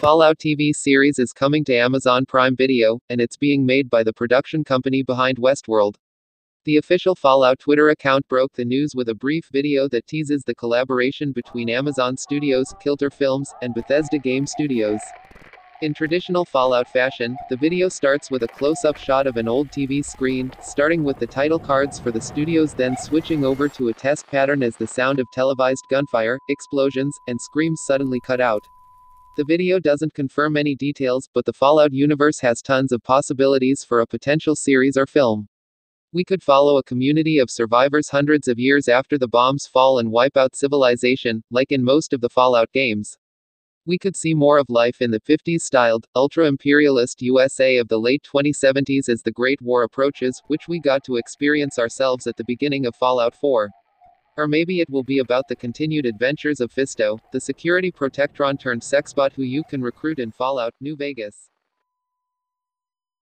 Fallout TV series is coming to Amazon Prime Video, and it's being made by the production company behind Westworld. The official Fallout Twitter account broke the news with a brief video that teases the collaboration between Amazon Studios, Kilter Films, and Bethesda Game Studios. In traditional Fallout fashion, the video starts with a close-up shot of an old TV screen, starting with the title cards for the studios then switching over to a test pattern as the sound of televised gunfire, explosions, and screams suddenly cut out. The video doesn't confirm any details, but the Fallout universe has tons of possibilities for a potential series or film. We could follow a community of survivors hundreds of years after the bombs fall and wipe out civilization, like in most of the Fallout games. We could see more of life in the 50s styled, ultra imperialist USA of the late 2070s as the Great War approaches, which we got to experience ourselves at the beginning of Fallout 4. Or maybe it will be about the continued adventures of Fisto, the security protectron turned sexbot who you can recruit in Fallout New Vegas.